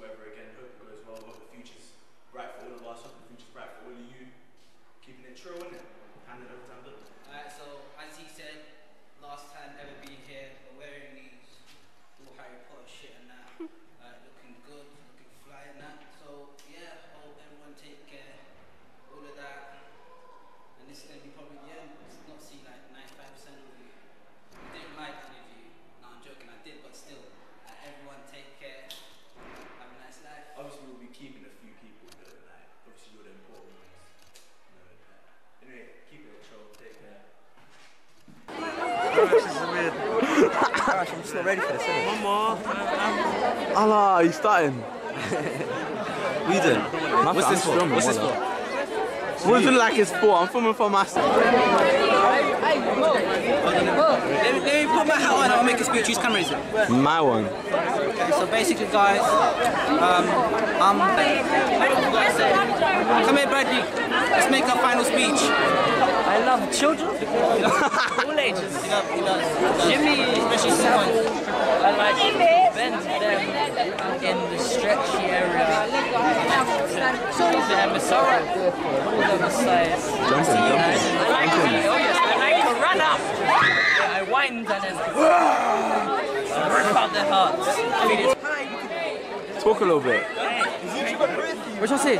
weather again. Hope it goes well. Hope the future's bright for all of us. Hope the future's bright for all of you. Keeping it true, innit? Hand it over to Amber. Alright, so as he said, last time ever been here, we're wearing these all Harry Potter shit and that. uh, looking good, looking fly and that. So yeah, hope everyone take care, all of that. And this is gonna be probably the end. It's not see like 95% of you. I didn't like any of you. No, I'm joking, I did, but still. Uh, everyone take care. Have a nice life. Obviously, we'll be keeping a few people though. Like, obviously, you're the important ones. You know, uh, anyway, keep it chill. Take care. Gosh, I'm just not ready for this. One more. Allah, he's starting. What are you doing? What's this for? What's this for? Wasn't like it's sport. I'm filming for myself. Let me, let me put my hat on and I'll make a speech. Whose camera is it? My one. Okay, so basically, guys, um, um, come here, Bradley. Let's make our final speech. I love children, all ages. He does, he does. Jimmy, especially small. I like bend them in the stretchy area. Them is alright. All on the sides. Jumping, jumping. I like to, yes, I like to run up. I wind and then rip out their hearts. Talk a little bit. What should I say?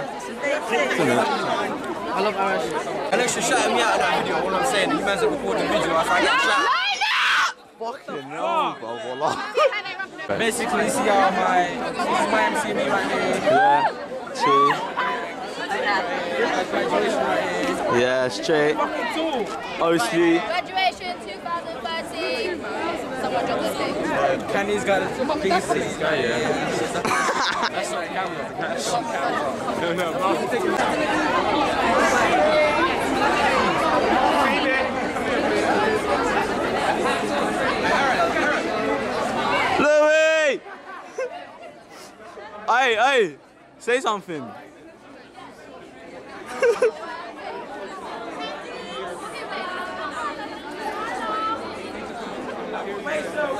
I love Irish. Unless you're shouting me out of that video, all I'm saying, you guys are recording video, I find that Fucking hell, bro. Wallah. Basically, you see how my, this is my MCB right here, Yeah. True. my graduation right here. Yeah, straight. Obviously. Graduation 2013. Someone drop this thing. Kenny's got a biggest city guy, yeah. That's on camera. That's on camera. No, no, bro. Take it. Louis! hey, hey, say something. Mason.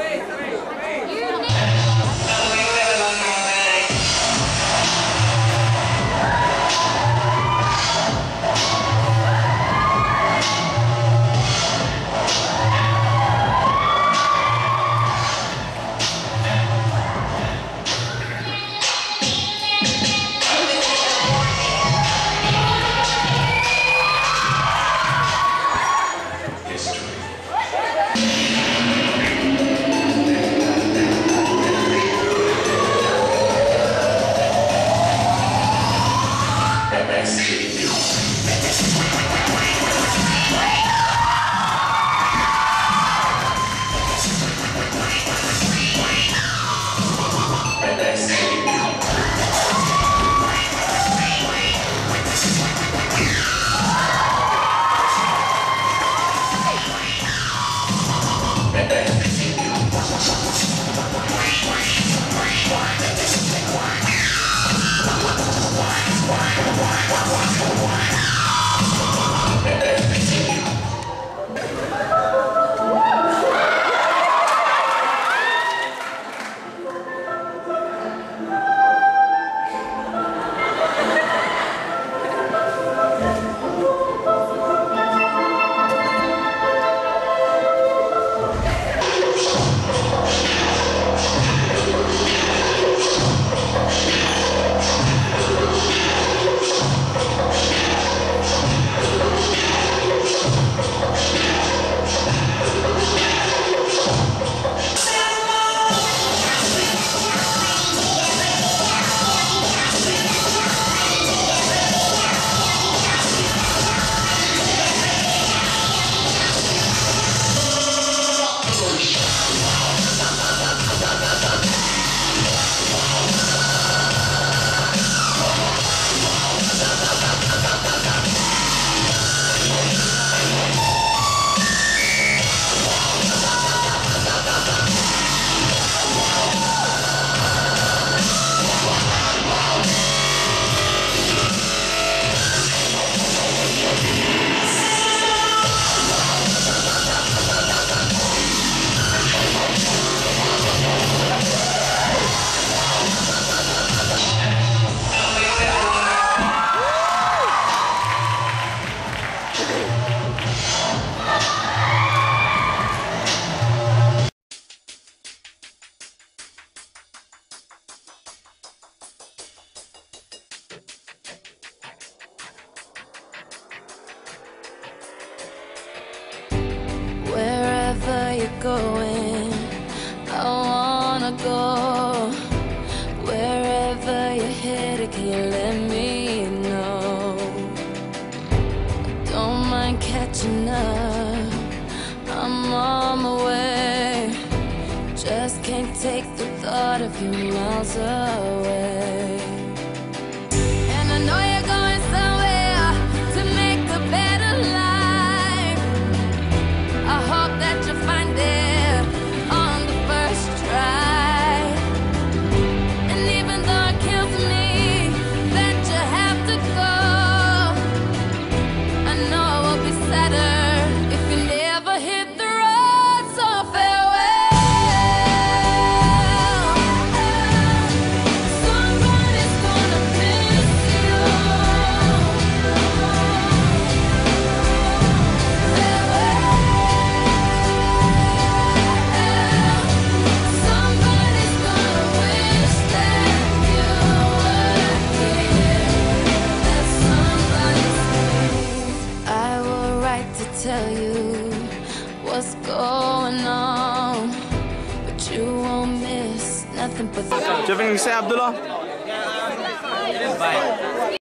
miles away. tell you what's going on, but you won't miss nothing but. the. Do you have anything to say, Abdullah?